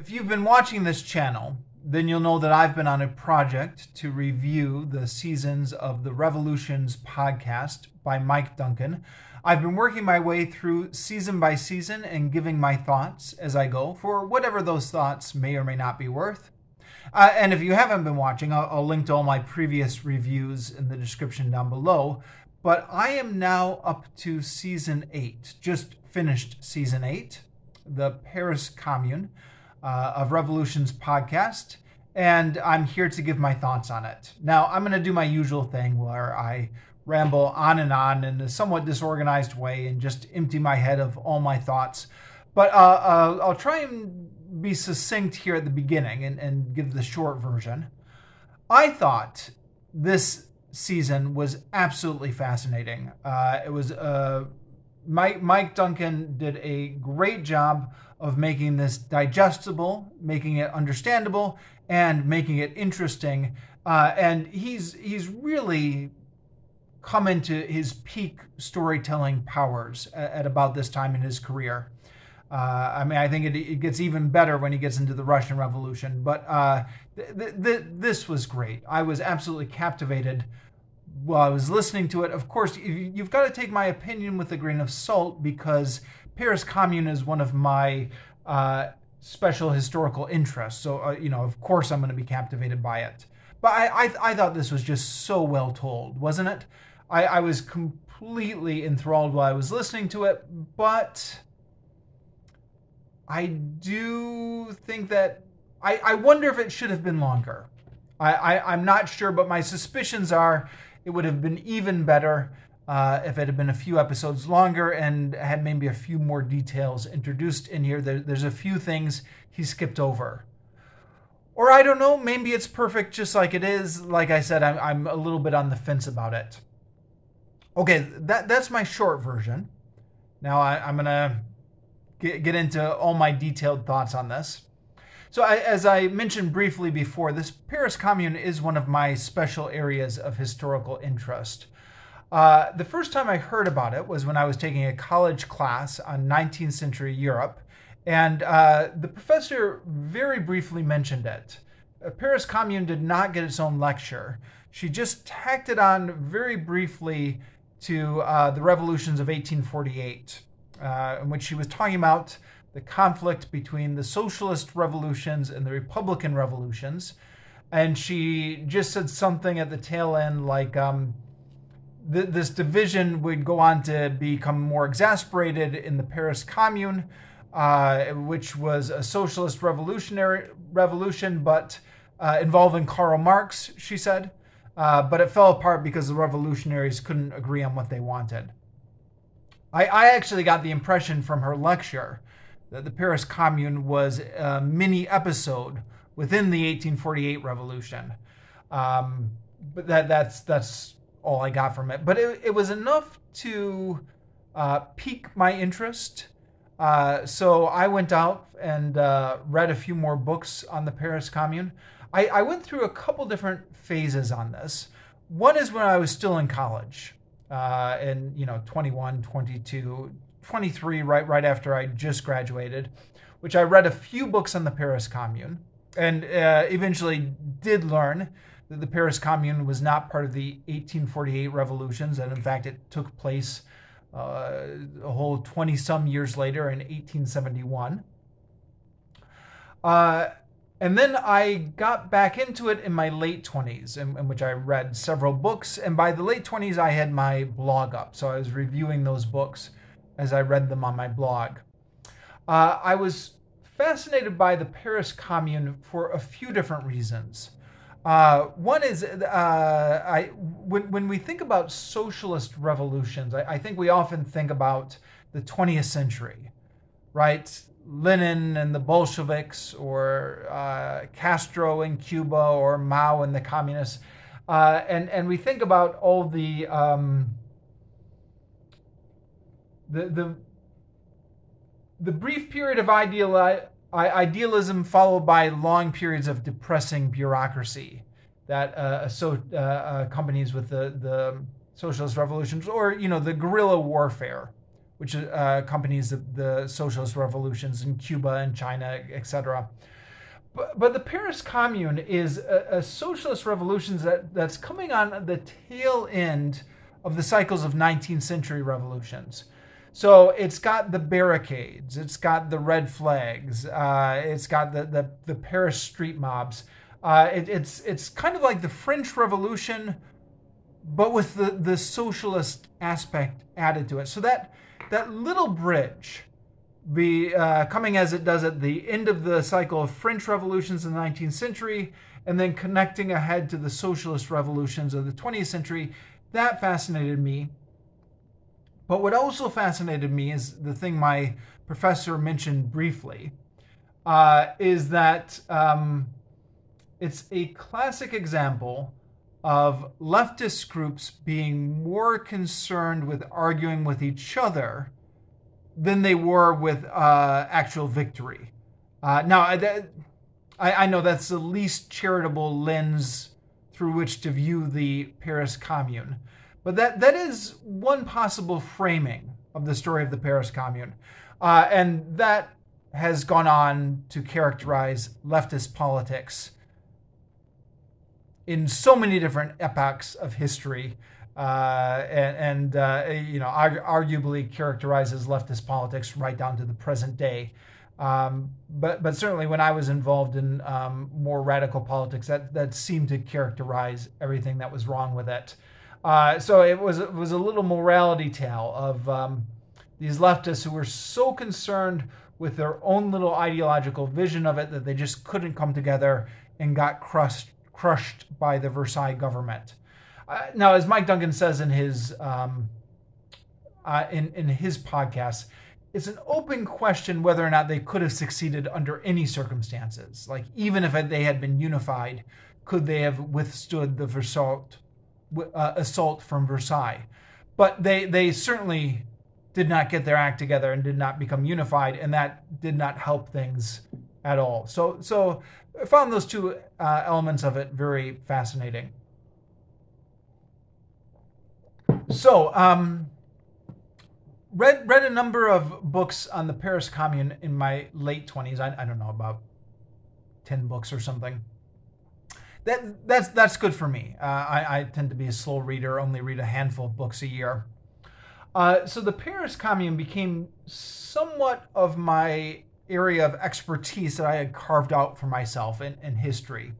If you've been watching this channel, then you'll know that I've been on a project to review the seasons of the Revolutions podcast by Mike Duncan. I've been working my way through season by season and giving my thoughts as I go for whatever those thoughts may or may not be worth. Uh, and if you haven't been watching, I'll, I'll link to all my previous reviews in the description down below. But I am now up to season eight, just finished season eight, the Paris Commune uh, of Revolutions podcast, and I'm here to give my thoughts on it. Now, I'm going to do my usual thing where I ramble on and on in a somewhat disorganized way and just empty my head of all my thoughts. But uh, uh, I'll try and be succinct here at the beginning and, and give the short version. I thought this season was absolutely fascinating. Uh, it was uh, Mike Mike Duncan did a great job of making this digestible, making it understandable, and making it interesting. Uh, and he's he's really come into his peak storytelling powers at, at about this time in his career. Uh, I mean, I think it, it, gets even better when he gets into the Russian Revolution. But uh, th- th- this was great. I was absolutely captivated while I was listening to it. Of course, you've got to take my opinion with a grain of salt because Paris Commune is one of my uh, special historical interests. So, uh, you know, of course, I'm going to be captivated by it. But I, I, I, thought this was just so well told, wasn't it? I, I was completely enthralled while I was listening to it, but I do think that I, I wonder if it should have been longer. I, I, I'm not sure, but my suspicions are it would have been even better uh, if it had been a few episodes longer and had maybe a few more details introduced in here. There, there's a few things he skipped over. Or I don't know, maybe it's perfect just like it is. Like I said, I'm, I'm a little bit on the fence about it. Okay, that, that's my short version. Now I, am going to get, into all my detailed thoughts on this. So, I, as I mentioned briefly before, this Paris Commune is one of my special areas of historical interest. Uh, the first time I heard about it was when I was taking a college class on 19th century Europe, and uh, the professor very briefly mentioned it. Uh, Paris Commune did not get its own lecture. She just tacked it on very briefly to uh, the revolutions of 1848, uh, in which she was talking about the conflict between the socialist revolutions and the Republican revolutions. And she just said something at the tail end like, um, th- this division would go on to become more exasperated in the Paris Commune, uh, which was a socialist revolutionary revolution, but uh, involving Karl Marx, she said. Uh, but it fell apart because the revolutionaries couldn't agree on what they wanted. I, I actually got the impression from her lecture that the Paris Commune was a mini episode within the 1848 revolution. Um, but that that's that's all I got from it. But it, it was enough to uh, pique my interest. Uh, so I went out and uh, read a few more books on the Paris Commune. I, I, went through a couple different phases on this. One is when I was still in college, uh, in you know 21, 22, 23, right right after I just graduated, which I read a few books on the Paris Commune, and uh, eventually did learn the Paris Commune was not part of the 1848 revolutions, and in fact, it took place uh, a whole 20 some years later in 1871. Uh, and then I got back into it in my late 20s, in, in, which I read several books. And by the late 20s, I had my blog up. So I was reviewing those books as I read them on my blog. Uh, I was fascinated by the Paris Commune for a few different reasons. Uh, one is uh, I when when we think about socialist revolutions, I, I, think we often think about the 20th century, right? Lenin and the Bolsheviks, or uh, Castro in Cuba, or Mao and the communists, uh, and and we think about all the um, the the the brief period of ideal idealism followed by long periods of depressing bureaucracy that uh, so, uh, accompanies with the, the socialist revolutions or you know the guerrilla warfare which uh, accompanies the, the, socialist revolutions in Cuba and China, etc. But, but the Paris Commune is a, a socialist revolution that, that's coming on the tail end of the cycles of 19th century revolutions. So it's got the barricades, it's got the red flags, uh, it's got the, the, the Paris street mobs. Uh, it, it's it's kind of like the French Revolution, but with the, the socialist aspect added to it. So that that little bridge, be uh, coming as it does at the end of the cycle of French revolutions in the 19th century, and then connecting ahead to the socialist revolutions of the 20th century, that fascinated me. But what also fascinated me is the thing my professor mentioned briefly, uh, is that um, it's a classic example of leftist groups being more concerned with arguing with each other than they were with uh, actual victory. Uh, now, I, I know that's the least charitable lens through which to view the Paris Commune, but that, that is one possible framing of the story of the Paris Commune. Uh, and that has gone on to characterize leftist politics in so many different epochs of history. Uh, and, and uh, you know, arguably characterizes leftist politics right down to the present day. Um, but but certainly when I was involved in um, more radical politics, that that seemed to characterize everything that was wrong with it. Uh, so it was it was a little morality tale of um, these leftists who were so concerned with their own little ideological vision of it that they just couldn't come together and got crushed crushed by the Versailles government. Uh, now, as Mike Duncan says in his um, uh, in in his podcast, it's an open question whether or not they could have succeeded under any circumstances. Like even if they had been unified, could they have withstood the Versailles, uh, assault from Versailles? But they they certainly did not get their act together and did not become unified, and that did not help things at all. So so I found those two uh, elements of it very fascinating. So, um, read read a number of books on the Paris Commune in my late twenties. I, I don't know about ten books or something. That that's that's good for me. Uh, I, I tend to be a slow reader, only read a handful of books a year. Uh, so the Paris Commune became somewhat of my area of expertise that I had carved out for myself in, in history.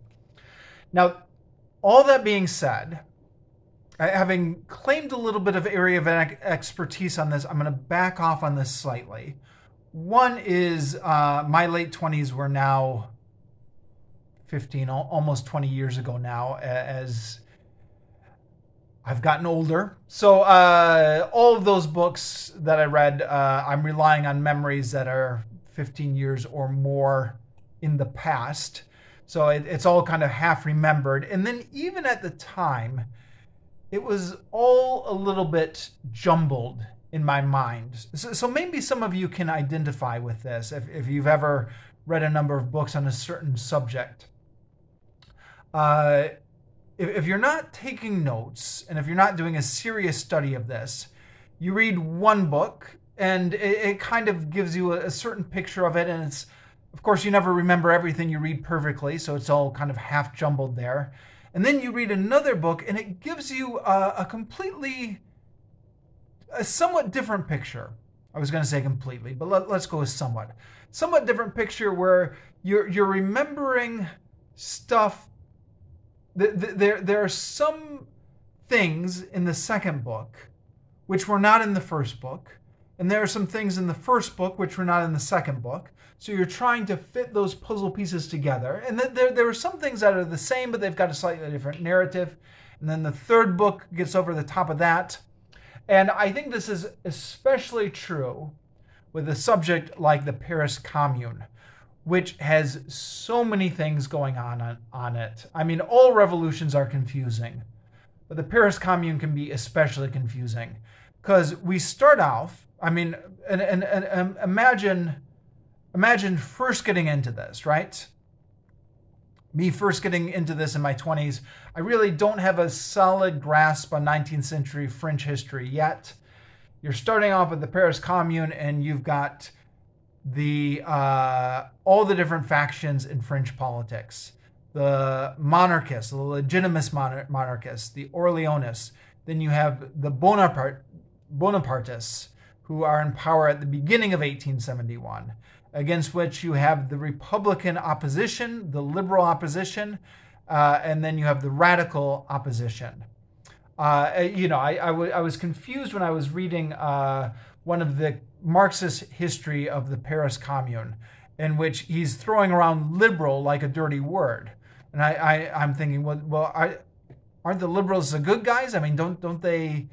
Now, all that being said, having claimed a little bit of area of expertise on this, I'm going to back off on this slightly. One is uh, my late 20s were now 15, almost 20 years ago now, as I've gotten older. So uh, all of those books that I read, uh, I'm relying on memories that are 15 years or more in the past. So it, it's all kind of half remembered. And then even at the time, it was all a little bit jumbled in my mind. So, so maybe some of you can identify with this if, if you've ever read a number of books on a certain subject. Uh, if, if you're not taking notes and if you're not doing a serious study of this, you read one book and it, it kind of gives you a, a, certain picture of it. And it's of course you never remember everything you read perfectly so it's all kind of half jumbled there. And then you read another book and it gives you a, a completely a somewhat different picture. I was going to say completely but let, us go with somewhat. Somewhat different picture where you're you're remembering stuff there there are some things in the second book which were not in the first book and there are some things in the first book which were not in the second book. So you're trying to fit those puzzle pieces together. And then there, there are some things that are the same, but they've got a slightly different narrative. And then the third book gets over the top of that. And I think this is especially true with a subject like the Paris Commune, which has so many things going on, on it. I mean, all revolutions are confusing, but the Paris Commune can be especially confusing because we start off I mean, and, and, and, and imagine, imagine first getting into this, right? Me first getting into this in my 20s, I really don't have a solid grasp on 19th century French history yet. you're starting off with the Paris Commune, and you've got the uh, all the different factions in French politics: the monarchists, the legitimist monarchists, the Orleanists. Then you have the Bonaparte Bonapartists, who are in power at the beginning of 1871, against which you have the Republican opposition, the liberal opposition, uh, and then you have the radical opposition. Uh, you know, I, I, w- I was confused when I was reading uh, one of the Marxist history of the Paris Commune, in which he's throwing around liberal like a dirty word. And I, I, I'm thinking, well, well I, aren't the liberals the good guys? I mean, don't, don't they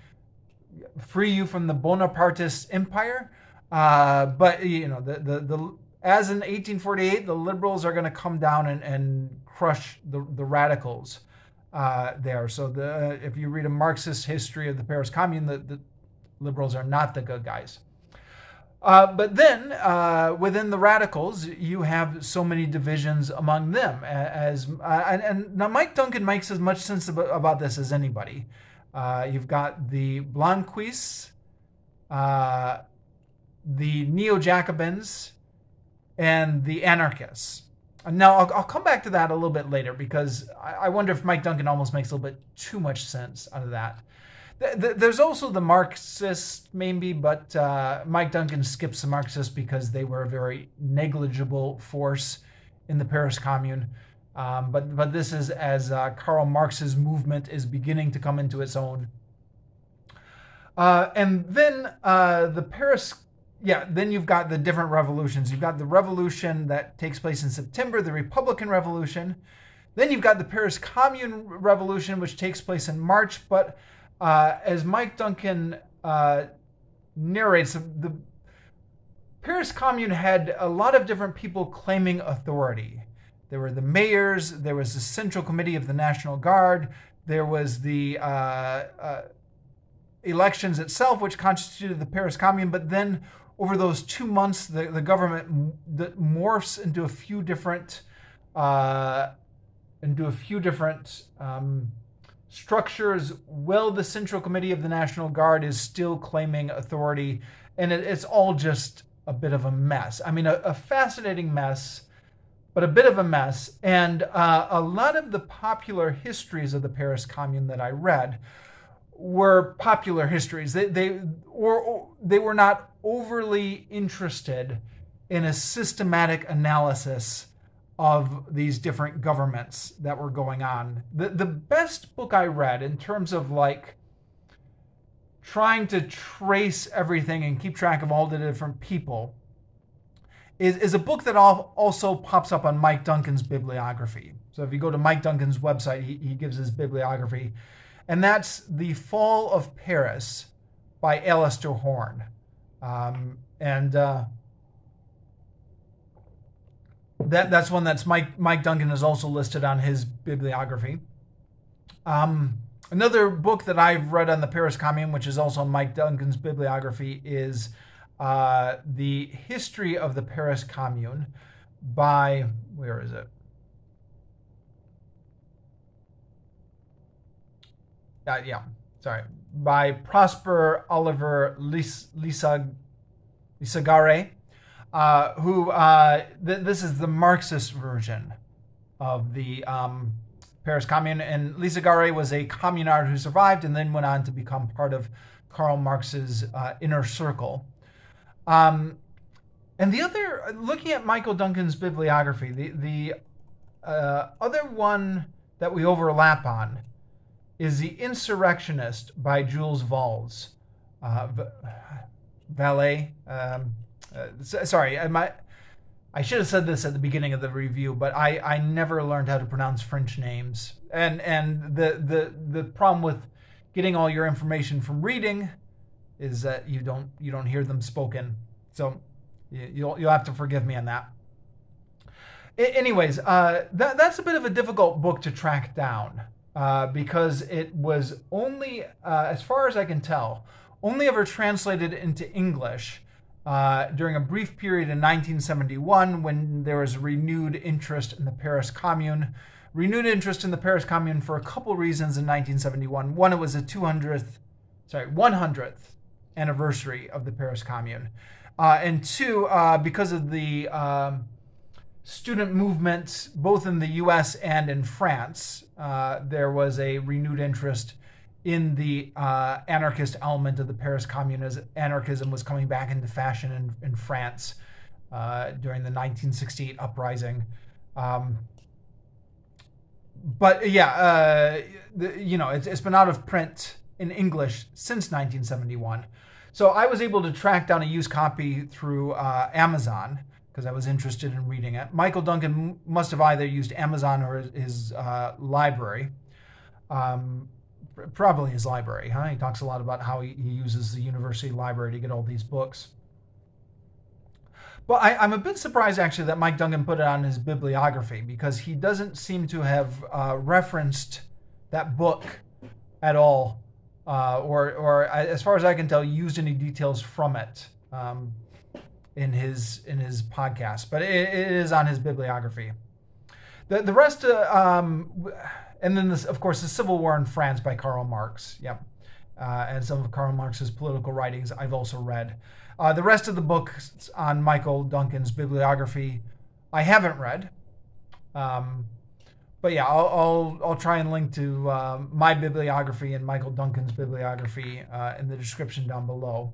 free you from the Bonapartist empire? Uh, but, you know, the, the, the, as in 1848, the liberals are going to come down and, and crush the, the radicals uh, there. So the, if you read a Marxist history of the Paris Commune, the, the liberals are not the good guys. Uh, but then uh, within the radicals, you have so many divisions among them. As uh, and, and, now Mike Duncan makes as much sense about, about this as anybody. Uh, you've got the Blanquistes, uh, the Neo Jacobins, and the anarchists. Now, I'll, I'll, come back to that a little bit later because I, I, wonder if Mike Duncan almost makes a little bit too much sense out of that. There's also the Marxists, maybe, but uh, Mike Duncan skips the Marxists because they were a very negligible force in the Paris Commune. Um, but but this is as uh, Karl Marx's movement is beginning to come into its own. Uh, and then uh, the Paris yeah, then you've got the different revolutions. You've got the revolution that takes place in September, the Republican Revolution. Then you've got the Paris Commune Revolution, which takes place in March. But uh, as Mike Duncan uh, narrates, the Paris Commune had a lot of different people claiming authority. There were the mayors, there was the Central Committee of the National Guard, there was the uh, uh elections itself, which constituted the Paris Commune, but then over those two months, the, the government morphs into a few different uh, into a few different um, structures. Well, the Central Committee of the National Guard is still claiming authority, and it, it's all just a bit of a mess. I mean, a, a fascinating mess, but a bit of a mess. And uh, a lot of the popular histories of the Paris Commune that I read were popular histories. They they or, or, they were not overly interested in a systematic analysis of these different governments that were going on. The the best book I read in terms of like trying to trace everything and keep track of all the different people is, is a book that also pops up on Mike Duncan's bibliography. So if you go to Mike Duncan's website, he, he gives his bibliography and that's The Fall of Paris by Alistair Horne. Um, and uh, that that's one that's Mike Mike Duncan is also listed on his bibliography. Um, another book that I've read on the Paris Commune, which is also Mike Duncan's bibliography, is uh, the History of the Paris Commune by where is it? uh, yeah, sorry, by Prosper Oliver Lisa Lissagaray, uh, who uh, th- this is the Marxist version of the um, Paris Commune, and Lissagaray was a communard who survived and then went on to become part of Karl Marx's uh, inner circle. Um, and the other, looking at Michael Duncan's bibliography, the the uh, other one that we overlap on is The Insurrectionist by Jules Valls. Uh, valet. Um, uh, sorry, I, I should have said this at the beginning of the review, but I, I never learned how to pronounce French names. And and the, the the problem with getting all your information from reading is that you don't you don't hear them spoken. So you'll you'll have to forgive me on that. anyways, uh, that that's a bit of a difficult book to track down uh, because it was only, uh, as far as I can tell, only ever translated into English uh, during a brief period in 1971 when there was renewed interest in the Paris Commune. Renewed interest in the Paris Commune for a couple reasons in 1971. One, it was a 200th, sorry, 100th anniversary of the Paris Commune. Uh, and two, uh, because of the um, student movements, both in the US and in France, uh, there was a renewed interest in the uh, anarchist element of the Paris Commune as anarchism was coming back into fashion in, in France uh, during the 1968 uprising. Um, but yeah, uh, the, you know, it's, it's been out of print in English since 1971. So I was able to track down a used copy through uh, Amazon because I was interested in reading it. Michael Duncan must have either used Amazon or his, his uh, library. Um, probably his library, huh? He talks a lot about how he, uses the university library to get all these books. But I, am a bit surprised actually that Mike Duncan put it on his bibliography because he doesn't seem to have uh, referenced that book at all, uh, or, or as far as I can tell, used any details from it um, in his in his podcast. But it, it is on his bibliography. The the rest, uh, um, and then this, of course, the Civil War in France by Karl Marx. Yep, uh, and some of Karl Marx's political writings I've also read. Uh, the rest of the books on Michael Duncan's bibliography, I haven't read. Um, but yeah, I'll, I'll, I'll try and link to uh, my bibliography and Michael Duncan's bibliography uh, in the description down below.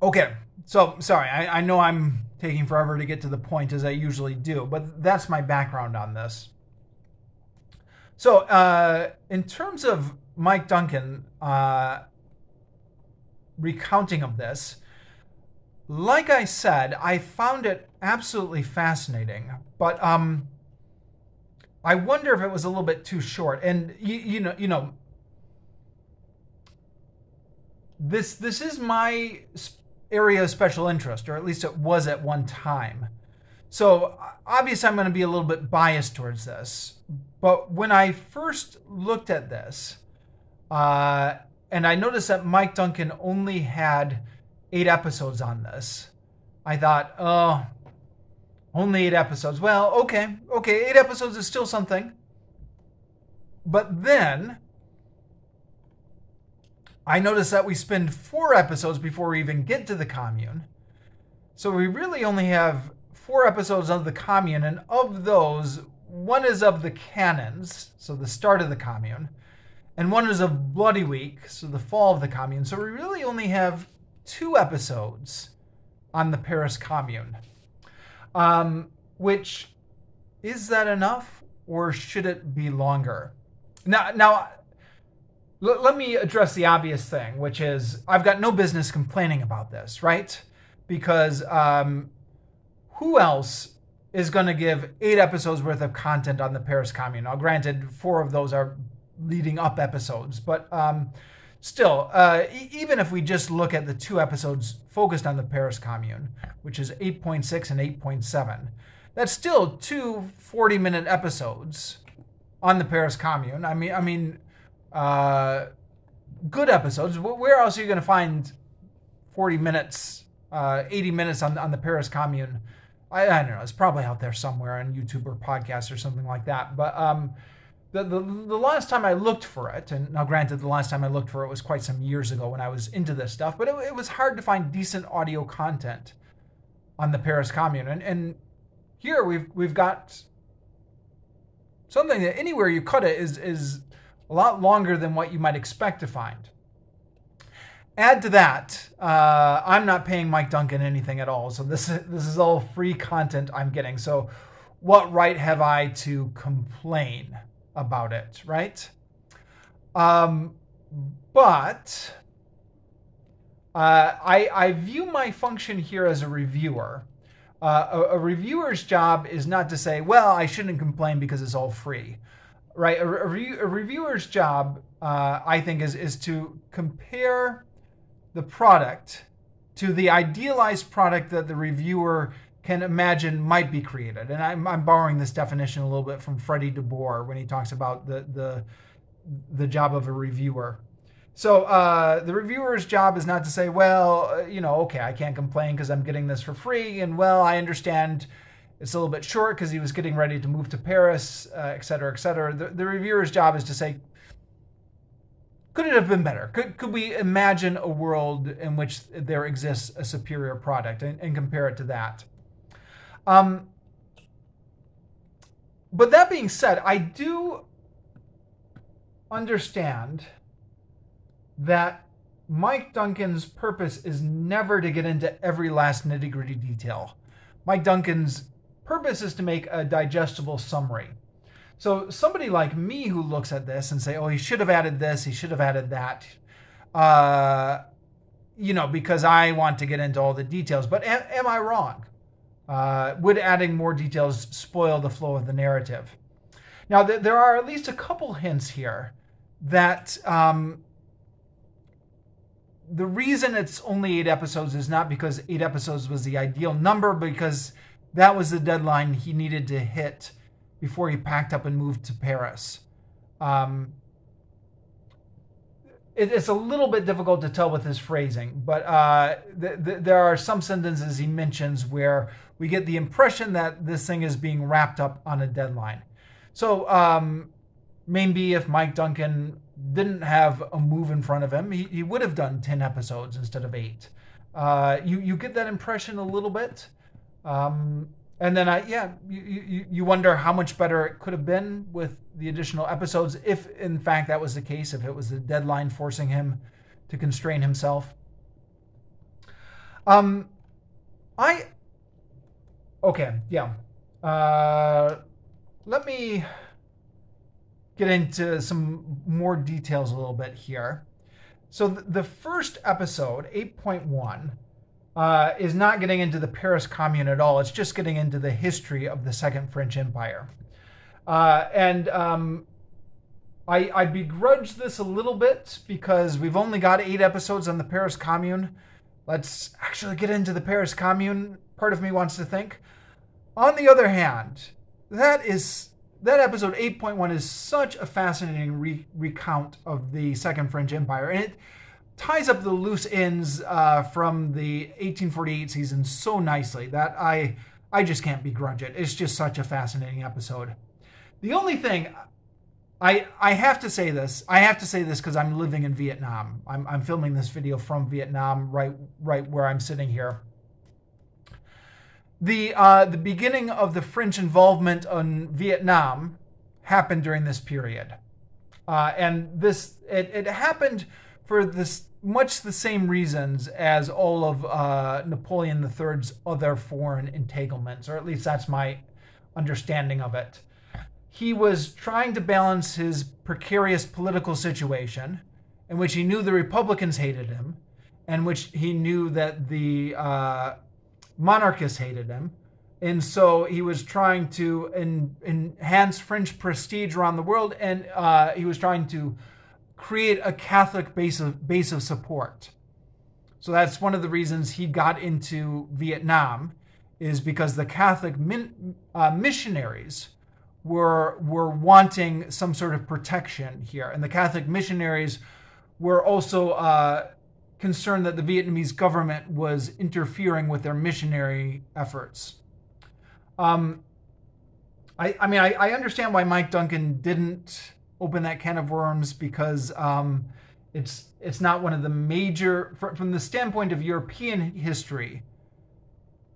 Okay, so sorry, I, I know I'm taking forever to get to the point as I usually do, but that's my background on this. So, uh, in terms of Mike Duncan uh, recounting of this, like I said, I found it absolutely fascinating, but um, I wonder if it was a little bit too short. And you, you know, you know, this this is my area of special interest, or at least it was at one time. So obviously, I'm going to be a little bit biased towards this. But when I first looked at this, uh, and I noticed that Mike Duncan only had eight episodes on this, I thought, oh, only eight episodes. Well, okay, okay, eight episodes is still something. But then I notice that we spend four episodes before we even get to the commune. So we really only have four episodes of the commune, and of those, one is of the cannons, so the start of the commune, and one is of Bloody Week, so the fall of the commune. So we really only have two episodes on the Paris commune. Um, which is that enough, or should it be longer? Now, now L- let me address the obvious thing, which is I've got no business complaining about this, right? Because um, who else is going to give eight episodes worth of content on the Paris Commune? Now, granted, four of those are leading up episodes, but um, still, uh, e- even if we just look at the two episodes focused on the Paris Commune, which is 8.6 and 8.7, that's still two 40 minute episodes on the Paris Commune. I mean, I mean, uh, good episodes. Where else are you going to find 40 minutes, uh, 80 minutes on, on the Paris Commune? I, I, don't know. It's probably out there somewhere on YouTube or podcast or something like that. But um, the, the, the last time I looked for it, and now granted, the last time I looked for it was quite some years ago when I was into this stuff, but it, it was hard to find decent audio content on the Paris Commune. And, and here we've we've got something that anywhere you cut it is is a lot longer than what you might expect to find. Add to that, uh, I'm not paying Mike Duncan anything at all, so this this is all free content I'm getting. So, what right have I to complain about it, right? Um, but uh, I, I view my function here as a reviewer. Uh, a, a, reviewer's job is not to say, well, I shouldn't complain because it's all free right? A, a, re- a reviewer's job, uh, I think, is is to compare the product to the idealized product that the reviewer can imagine might be created. And I'm, I'm borrowing this definition a little bit from Freddie DeBoer when he talks about the the the job of a reviewer. So uh, the reviewer's job is not to say, well, uh, you know, okay, I can't complain because I'm getting this for free, and well, I understand it's a little bit short because he was getting ready to move to Paris, uh, et cetera, et cetera. The, the reviewer's job is to say, could it have been better? Could could we imagine a world in which there exists a superior product and, and compare it to that? Um, but that being said, I do understand that Mike Duncan's purpose is never to get into every last nitty gritty detail. Mike Duncan's purpose is to make a digestible summary. So somebody like me who looks at this and say, "Oh, he should have added this, he should have added that," uh, you know, because I want to get into all the details. But am, am I wrong? Uh, would adding more details spoil the flow of the narrative? Now, th- there are at least a couple hints here that um, the reason it's only eight episodes is not because eight episodes was the ideal number, because that was the deadline he needed to hit before he packed up and moved to Paris. Um, it, it's a little bit difficult to tell with his phrasing, but uh, th- th- there are some sentences he mentions where we get the impression that this thing is being wrapped up on a deadline. So um, maybe if Mike Duncan didn't have a move in front of him, he, he would have done 10 episodes instead of eight. Uh, you, you get that impression a little bit. Um, and then I, yeah, you, you, you wonder how much better it could have been with the additional episodes, if in fact that was the case, if it was the deadline forcing him to constrain himself. Um, I Okay, yeah. Uh, let me get into some more details a little bit here. So the first episode, 8.1, uh, is not getting into the Paris Commune at all. It's just getting into the history of the Second French Empire. Uh, and um, I, I begrudge this a little bit because we've only got eight episodes on the Paris Commune. Let's actually get into the Paris Commune, part of me wants to think. On the other hand, that is that episode 8.1 is such a fascinating re- recount of the Second French Empire, and it ties up the loose ends uh, from the 1848 season so nicely that I I just can't begrudge it. It's just such a fascinating episode. The only thing I I have to say this. I have to say this because I'm living in Vietnam. I'm I'm filming this video from Vietnam, right right where I'm sitting here the uh, the beginning of the French involvement in Vietnam happened during this period, uh, and this it, it happened for this much the same reasons as all of uh, Napoleon III's other foreign entanglements, or at least that's my understanding of it. He was trying to balance his precarious political situation, in which he knew the Republicans hated him, and which he knew that the uh, monarchists hated him. And so he was trying to en- enhance French prestige around the world, and uh, he was trying to create a Catholic base of base of support. So that's one of the reasons he got into Vietnam, is because the Catholic min- uh, missionaries were were wanting some sort of protection here, and the Catholic missionaries were also uh, concerned that the Vietnamese government was interfering with their missionary efforts. Um, I, I mean, I, I, understand why Mike Duncan didn't open that can of worms because um, it's it's not one of the major from the standpoint of European history.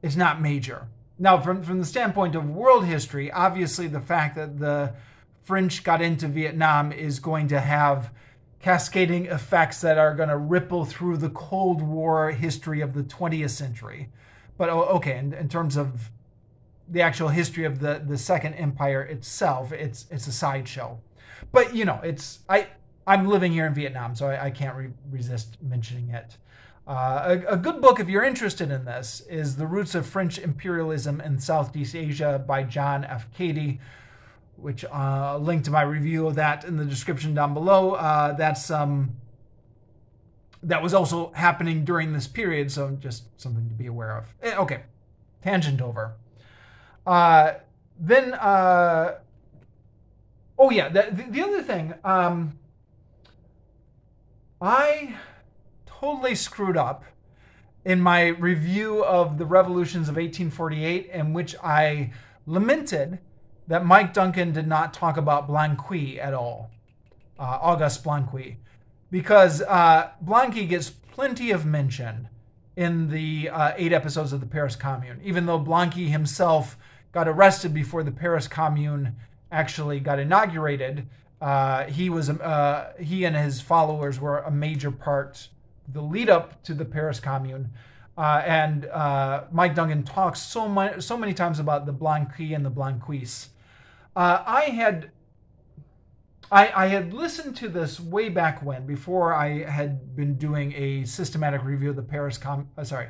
It's not major. Now, from from the standpoint of world history, obviously the fact that the French got into Vietnam is going to have cascading effects that are going to ripple through the Cold War history of the 20th century. But okay, in, in, terms of the actual history of the, the Second Empire itself, it's it's a sideshow. But you know, it's I I'm living here in Vietnam, so I, I can't re- resist mentioning it. Uh, a, a, good book, if you're interested in this, is The Roots of French Imperialism in Southeast Asia by John F. Cady which uh, link to my review of that in the description down below. Uh, that's um, that was also happening during this period, so just something to be aware of. Eh, okay, tangent over. Uh, then, uh, oh yeah, the, the, the other thing, um, I totally screwed up in my review of the revolutions of 1848, in which I lamented that Mike Duncan did not talk about Blanqui at all, uh, Auguste Blanqui. because uh, Blanqui gets plenty of mention in the uh, eight episodes of the Paris Commune, even though Blanqui himself got arrested before the Paris Commune actually got inaugurated. Uh, he was uh, he and his followers were a major part the lead up to the Paris Commune. Uh, and uh, Mike Duncan talks so much, so many times about the Blanqui and the Blanquis. Uh, I had I, I, had listened to this way back when, before I had been doing a systematic review of the Paris Com. Uh, sorry,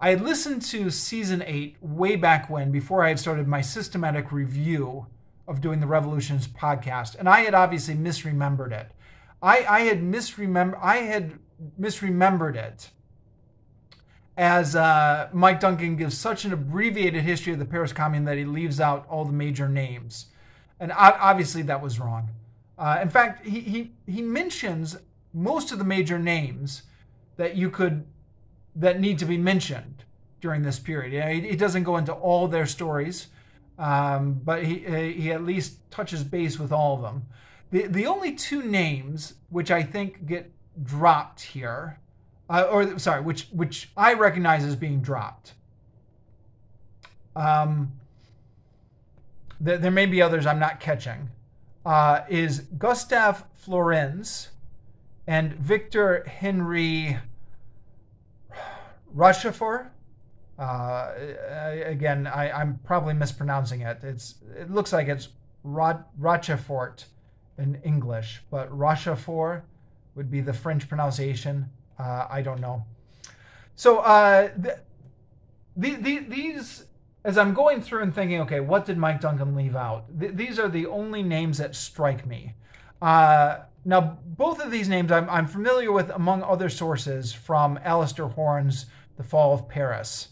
I had listened to season eight way back when, before I had started my systematic review of doing the Revolutions podcast, and I had obviously misremembered it. I, I had misremember I had misremembered it as uh, Mike Duncan gives such an abbreviated history of the Paris Commune that he leaves out all the major names. And obviously that was wrong. Uh, in fact, he, he, he mentions most of the major names that you could, that need to be mentioned during this period. Yeah, he, he doesn't go into all their stories, um, but he, he at least touches base with all of them. The, the only two names which I think get dropped here, uh, or sorry, which which I recognize as being dropped. Um, th- there may be others I'm not catching. Uh, is Gustave Flourens and Victor Henry Rochefort. Uh, again, I, am probably mispronouncing it. It's it looks like it's Rochefort in English, but Rochefort would be the French pronunciation. Uh, I don't know. So uh, the, the, the, these, as I'm going through and thinking, okay, what did Mike Duncan leave out? Th- these are the only names that strike me. Uh, now, both of these names I'm, I'm, familiar with, among other sources, from Alistair Horne's The Fall of Paris.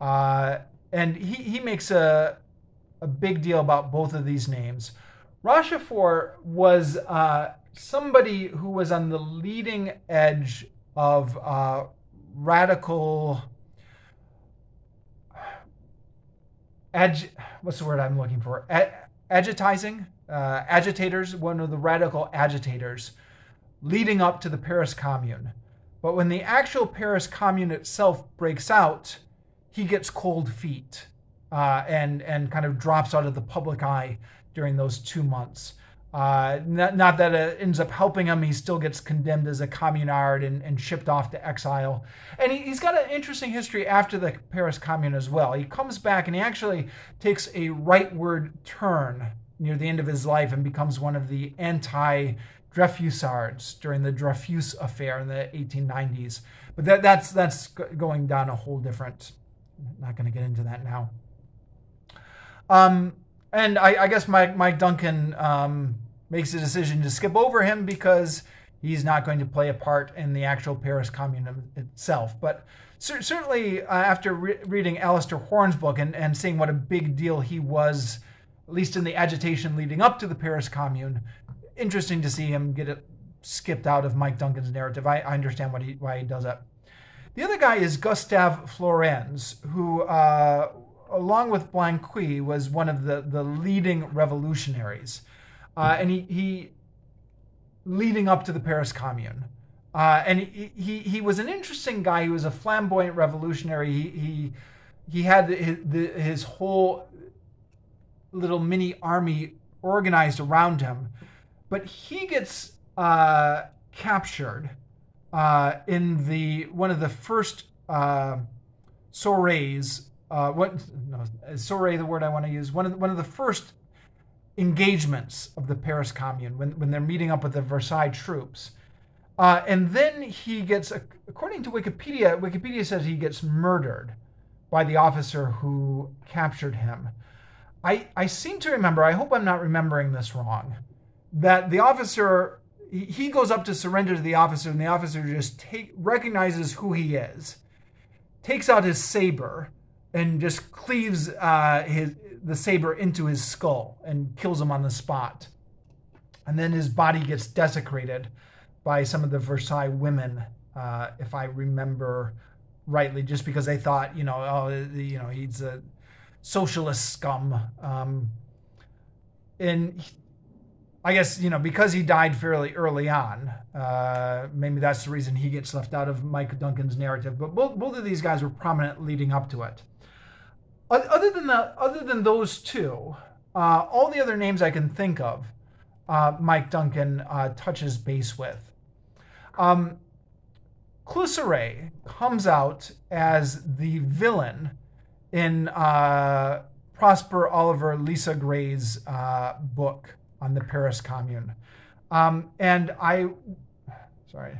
Uh, and he, he makes a, a big deal about both of these names. Rochefort was uh, somebody who was on the leading edge of uh, radical ag- what's the word I'm looking for? Agitizing, uh, agitators, one of the radical agitators leading up to the Paris Commune. But when the actual Paris Commune itself breaks out, he gets cold feet uh, and and kind of drops out of the public eye during those two months. Uh, not, not, that it ends up helping him. He still gets condemned as a communard and, and shipped off to exile. And he, has got an interesting history after the Paris Commune as well. He comes back and he actually takes a rightward turn near the end of his life and becomes one of the anti Dreyfusards during the Dreyfus affair in the 1890s. But that, that's, that's going down a whole different, not going to get into that now. Um, and I, I guess Mike, Mike Duncan um, makes a decision to skip over him because he's not going to play a part in the actual Paris Commune itself. But cer- certainly, uh, after re- reading Alistair Horne's book and, and seeing what a big deal he was, at least in the agitation leading up to the Paris Commune, interesting to see him get it skipped out of Mike Duncan's narrative. I, I understand what he, why he does that. The other guy is Gustave Flourens, who uh, along with Blanqui, was one of the, the leading revolutionaries. Uh, and he, he, leading up to the Paris Commune. Uh, and he, he, he was an interesting guy. He was a flamboyant revolutionary. He, he, he had his, his whole little mini army organized around him. But he gets uh, captured uh, in the one of the first uh, uh, what no, the word I want to use. One of the, one of the first engagements of the Paris Commune when when they're meeting up with the Versailles troops, uh, and then he gets, according to Wikipedia, Wikipedia says he gets murdered by the officer who captured him. I I seem to remember. I hope I'm not remembering this wrong. That the officer he goes up to surrender to the officer, and the officer just take recognizes who he is, takes out his saber and just cleaves uh, his the saber into his skull and kills him on the spot. And then his body gets desecrated by some of the Versailles women, uh, if I remember rightly, just because they thought, you know, oh, you know, he's a socialist scum. Um, and I guess you know because he died fairly early on. Uh, maybe that's the reason he gets left out of Mike Duncan's narrative. But both both of these guys were prominent leading up to it. Other than that, other than those two, uh, all the other names I can think of, uh, Mike Duncan uh, touches base with. Um, comes out as the villain in uh, Prosper Oliver Lissagaray's uh, book on the Paris Commune. Um, and I, sorry.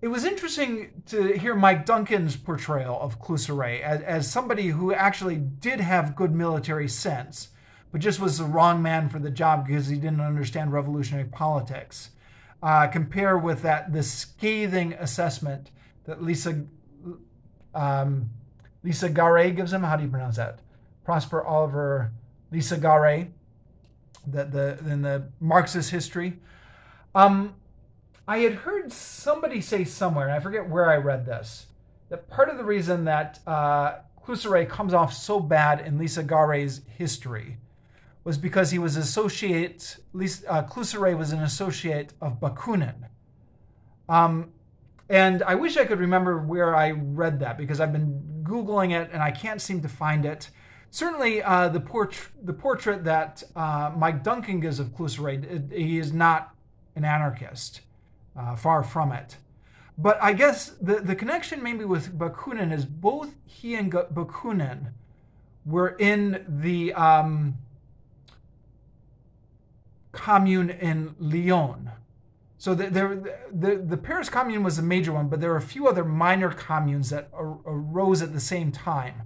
It was interesting to hear Mike Duncan's portrayal of Cluseret as, as somebody who actually did have good military sense, but just was the wrong man for the job because he didn't understand revolutionary politics. Uh, compare with that the scathing assessment that Lisa um, Lissagaray gives him. How do you pronounce that? Prosper Oliver Lissagaray, the, the, in the Marxist history. Um, I had heard somebody say somewhere, and I forget where I read this, that part of the reason that uh, comes off so bad in Lissagaray's history was because he was associate, Lisa, uh, was an associate of Bakunin. Um, and I wish I could remember where I read that because I've been Googling it and I can't seem to find it. Certainly, uh, the, port- the portrait that uh, Mike Duncan gives of Cluseret, he is not an anarchist, uh, far from it. But I guess the, the connection maybe with Bakunin is both he and Bakunin were in the um, commune in Lyon so the, the, the, the, Paris Commune was a major one, but there were a few other minor communes that arose at the same time,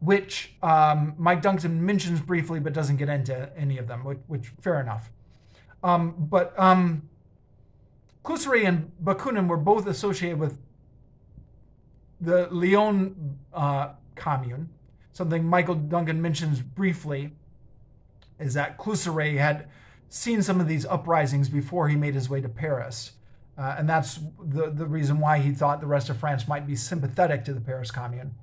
which um, Mike Duncan mentions briefly, but doesn't get into any of them, which, which fair enough. Um, but um, and Bakunin were both associated with the Lyon uh, commune. Something Michael Duncan mentions briefly is that Cluseret had seen some of these uprisings before he made his way to Paris. Uh, and that's the, the reason why he thought the rest of France might be sympathetic to the Paris Commune.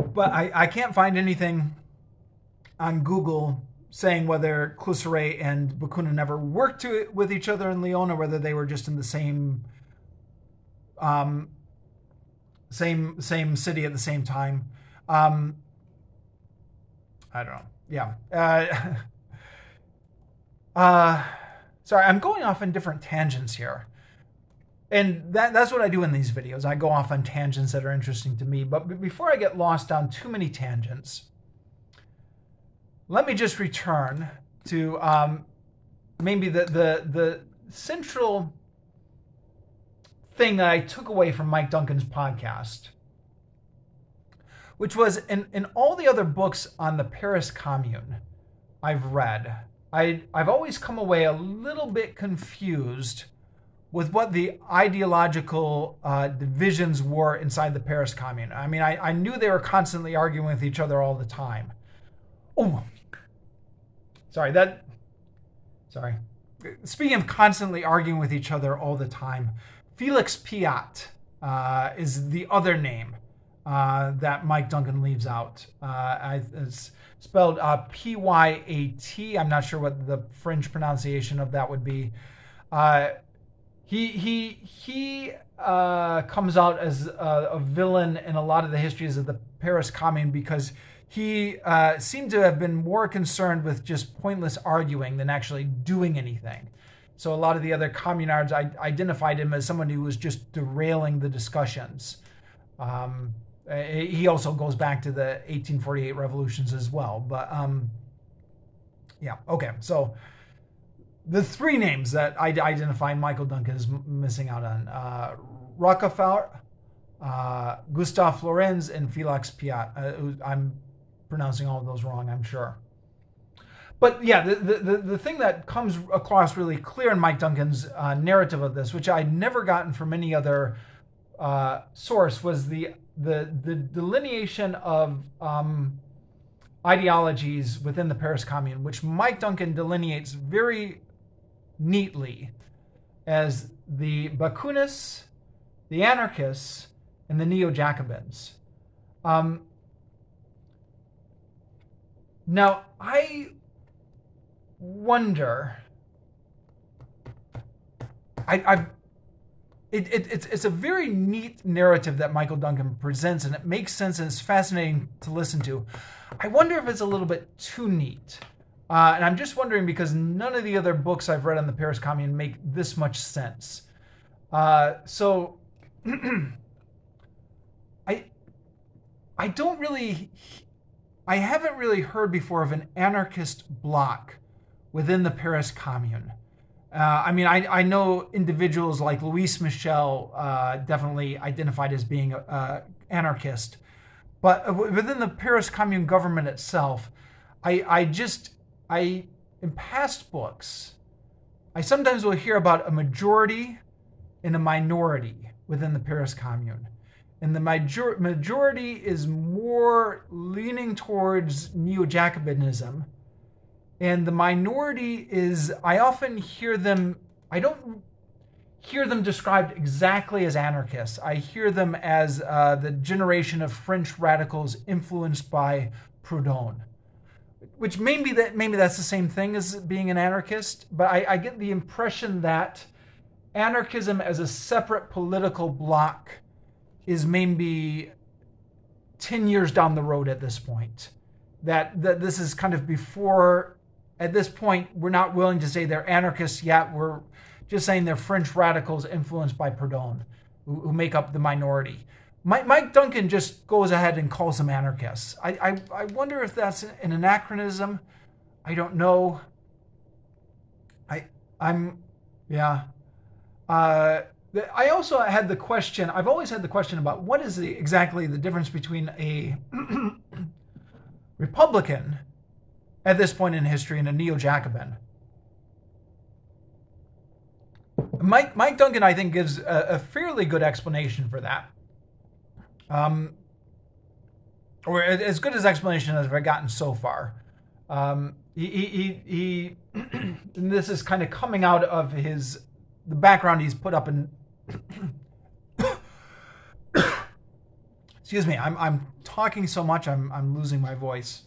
But I, I can't find anything on Google saying whether Cluseret and Bakunin never worked to, with each other in Lyon or whether they were just in the same um, same same city at the same time. Um, I don't know yeah. Uh, uh, sorry, I'm going off in different tangents here. And that, that's what I do in these videos. I go off on tangents that are interesting to me. But before I get lost down too many tangents, let me just return to um, maybe the, the, the central thing that I took away from Mike Duncan's podcast which was in, in all the other books on the Paris Commune I've read, I, I've always come away a little bit confused with what the ideological uh, divisions were inside the Paris Commune. I mean, I, I knew they were constantly arguing with each other all the time. Oh, sorry, that, sorry. Speaking of constantly arguing with each other all the time, Felix Pyat uh, is the other name uh, that Mike Duncan leaves out. Uh, I, it's spelled uh, P Y A T. I'm not sure what the French pronunciation of that would be. Uh, he he he uh, comes out as a, a, villain in a lot of the histories of the Paris Commune because he uh, seemed to have been more concerned with just pointless arguing than actually doing anything. So a lot of the other communards I, identified him as someone who was just derailing the discussions. Um, uh, he also goes back to the 1848 revolutions as well. But um, yeah, okay. So the three names that I identify Michael Duncan is missing out on uh, Rockefeller, uh, Gustave Flourens, and Felix Pyat. Uh, I'm pronouncing all of those wrong, I'm sure. But yeah, the, the, the thing that comes across really clear in Mike Duncan's uh, narrative of this, which I'd never gotten from any other uh, source, was the the the delineation of um, ideologies within the Paris Commune, which Mike Duncan delineates very neatly as the Blanquists, the anarchists, and the neo Jacobins. Um, Now, I wonder. I, I've it, it, it's, it's a very neat narrative that Michael Duncan presents, and it makes sense and it's fascinating to listen to. I wonder if it's a little bit too neat. Uh, and I'm just wondering because none of the other books I've read on the Paris Commune make this much sense. Uh, so I I don't really I haven't really heard before of an anarchist bloc within the Paris Commune. Uh, I mean, I, I know individuals like Louise Michel uh, definitely identified as being an anarchist, but within the Paris Commune government itself, I, I just, I, in past books, I sometimes will hear about a majority and a minority within the Paris Commune. And the major- majority is more leaning towards neo Jacobinism and the minority is i often hear them i don't hear them described exactly as anarchists i hear them as uh, the generation of french radicals influenced by proudhon which maybe that maybe that's the same thing as being an anarchist but I, I get the impression that anarchism as a separate political bloc is maybe 10 years down the road at this point that, that this is kind of before at this point, we're not willing to say they're anarchists yet. We're just saying they're French radicals influenced by Proudhon who, who make up the minority. Mike, Duncan just goes ahead and calls them anarchists. I, I, I wonder if that's an anachronism. I don't know. I, I'm, yeah. Uh, I also had the question. I've always had the question about what is the exactly the difference between a Republican at this point in history and a neo Jacobin. Mike, Mike Duncan, I think, gives a, a fairly good explanation for that. Um, or as good as explanation as I've gotten so far. Um, he, he, he, this is kind of coming out of his, the background he's put up in, excuse me, I'm, I'm talking so much, I'm, I'm losing my voice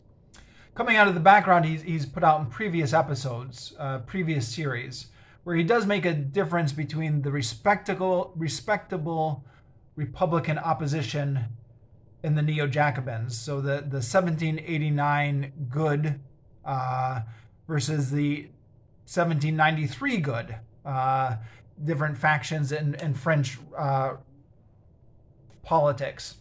coming out of the background he's, he's put out in previous episodes, uh, previous series, where he does make a difference between the respectable, respectable Republican opposition and the Neo Jacobins. So the, the 1789 good uh, versus the 1793 good, uh, different factions in, in French uh, politics.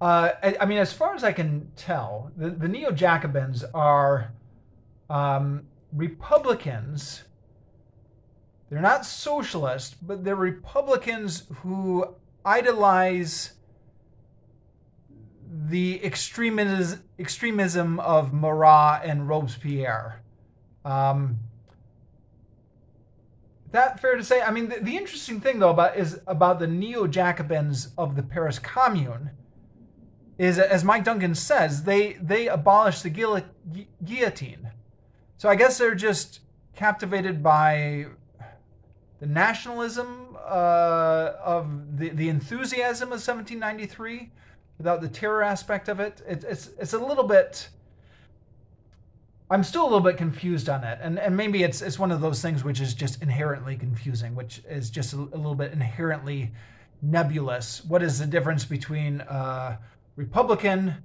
Uh, I, I, mean, as far as I can tell, the, the Neo Jacobins are um, Republicans. They're not socialists, but they're Republicans who idolize the extremism, extremism of Marat and Robespierre. Um, that fair to say? I mean, the, the interesting thing though about is about the neo Jacobins of the Paris Commune is as Mike Duncan says, they they abolished the gu- guillotine. So I guess they're just captivated by the nationalism uh, of the, the enthusiasm of 1793 without the terror aspect of it. it. It's it's a little bit. I'm still a little bit confused on it, and and maybe it's it's one of those things which is just inherently confusing, which is just a, a little bit inherently nebulous. What is the difference between uh, Republican.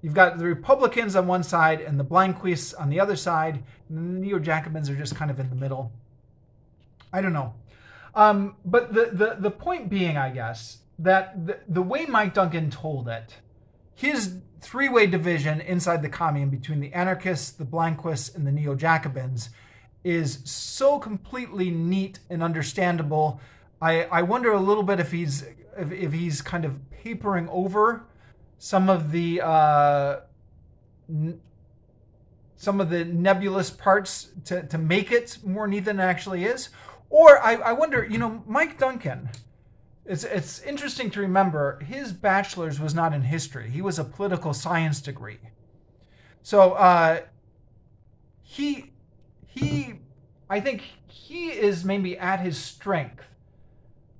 You've got the Republicans on one side and the Blanquists on the other side, and the Neo Jacobins are just kind of in the middle. I don't know. Um, but the, the, the point being, I guess, that the, the way Mike Duncan told it, his three way division inside the commune between the anarchists, the Blanquists, and the Neo Jacobins is so completely neat and understandable. I, I wonder a little bit if he's if, if he's kind of papering over some of the uh, n- some of the nebulous parts to, to make it more neat than it actually is. Or I, I wonder, you know, Mike Duncan. It's it's interesting to remember his bachelor's was not in history. He was a political science degree. So uh, he he I think he is maybe at his strength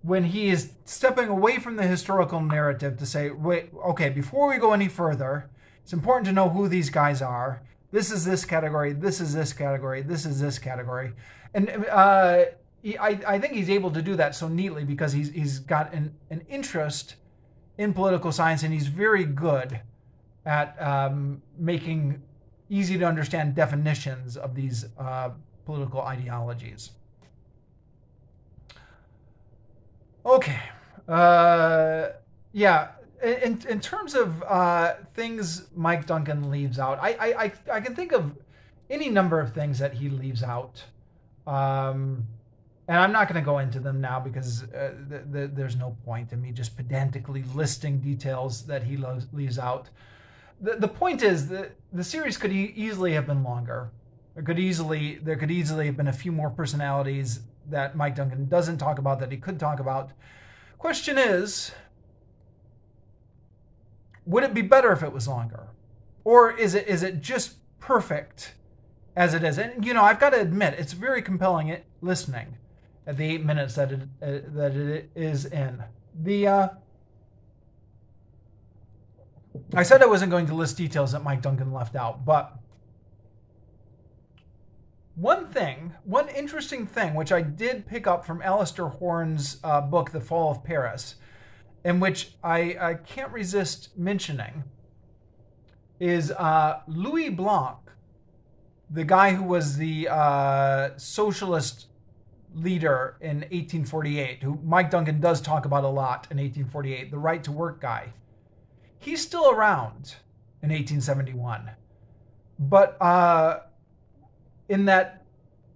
when he is stepping away from the historical narrative to say, wait, okay, before we go any further, It's important to know who these guys are. This is this category. This is this category. This is this category. And uh, I, I think he's able to do that so neatly because he's, he's got an, an interest in political science and he's very good at um, making easy to understand definitions of these uh, political ideologies. Okay. Uh, yeah. In, in terms of uh, things Mike Duncan leaves out, I, I, I, can think of any number of things that he leaves out. Um, and I'm not going to go into them now because uh, th- th- there's no point in me just pedantically listing details that he lo- leaves out. The, the point is that the series could e- easily have been longer. There could easily there could easily have been a few more personalities that Mike Duncan doesn't talk about that he could talk about. Question is, would it be better if it was longer? Or is it is it just perfect as it is? And you know, I've got to admit, it's very compelling listening at the eight minutes that it uh, that it is in. The uh, I said I wasn't going to list details that Mike Duncan left out, but one thing, one interesting thing, which I did pick up from Alistair Horne's uh, book, The Fall of Paris, in which I, I can't resist mentioning, is uh, Louis Blanc, the guy who was the uh, socialist leader in 1848, who Mike Duncan does talk about a lot in 1848, the right to work guy. He's still around in 1871. But uh, in that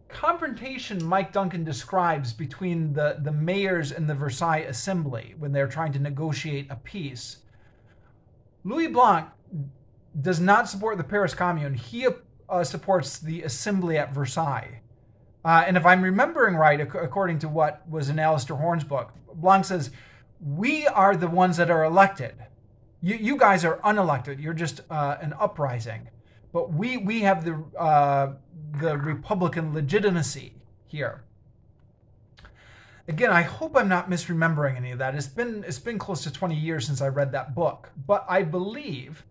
confrontation Mike Duncan describes between the, the mayors and the Versailles Assembly when they're trying to negotiate a peace, Louis Blanc does not support the Paris Commune. He uh, supports the assembly at Versailles. Uh, and if I'm remembering right, according to what was in Alistair Horne's book, Blanc says, We are the ones that are elected. You, you guys are unelected. You're just uh, an uprising. But we, we have the, uh, the Republican legitimacy here. Again, I hope I'm not misremembering any of that. It's been it's been close to 20 years since I read that book, but I believe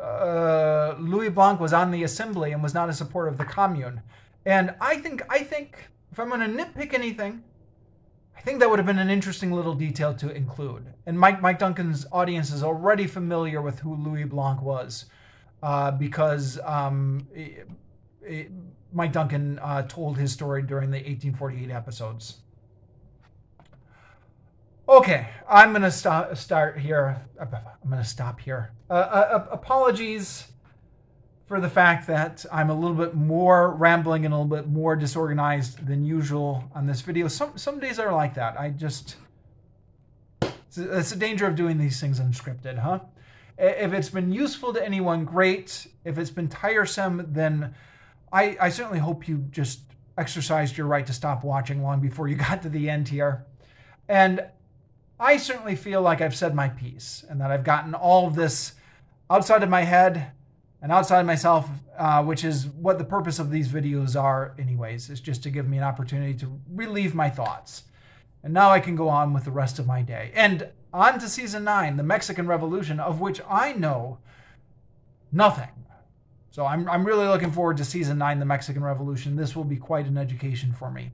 uh, Louis Blanc was on the assembly and was not a supporter of the commune. And I think I think if I'm going to nitpick anything, I think that would have been an interesting little detail to include. And Mike Mike Duncan's audience is already familiar with who Louis Blanc was, uh, because um, Mike Duncan uh, told his story during the 1848 episodes. Okay, I'm going to stop, start here. I'm to stop here. Uh, uh, apologies for the fact that I'm a little bit more rambling and a little bit more disorganized than usual on this video. Some some days are like that. I just it's the danger of doing these things unscripted, huh? If it's been useful to anyone, great. If it's been tiresome, then I, I certainly hope you just exercised your right to stop watching long before you got to the end here. And I certainly feel like I've said my piece and that I've gotten all of this outside of my head and outside myself, uh, which is what the purpose of these videos are, anyways, is just to give me an opportunity to relieve my thoughts. And now I can go on with the rest of my day. And on to season nine, the Mexican Revolution, of which I know nothing. So I'm, I'm really looking forward to season nine, the Mexican Revolution. This will be quite an education for me.